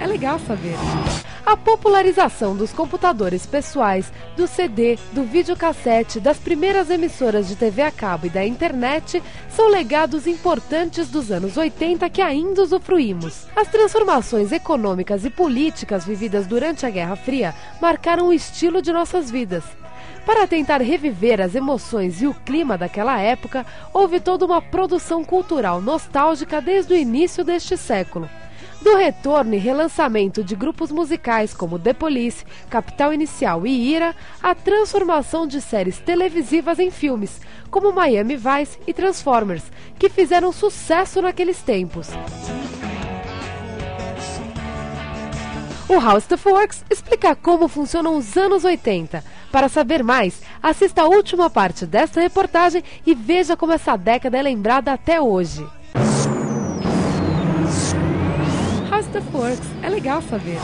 É legal saber. A popularização dos computadores pessoais, do CD, do videocassete, das primeiras emissoras de TV a cabo e da internet são legados importantes dos anos 80 que ainda usufruímos. As transformações econômicas e políticas vividas durante a Guerra Fria marcaram o estilo de nossas vidas. Para tentar reviver as emoções e o clima daquela época, houve toda uma produção cultural nostálgica desde o início deste século. Do retorno e relançamento de grupos musicais como The Police, Capital Inicial e Ira, a transformação de séries televisivas em filmes, como Miami Vice e Transformers, que fizeram sucesso naqueles tempos. O House of Works explica como funcionam os anos 80. Para saber mais, assista a última parte desta reportagem e veja como essa década é lembrada até hoje. É legal saber.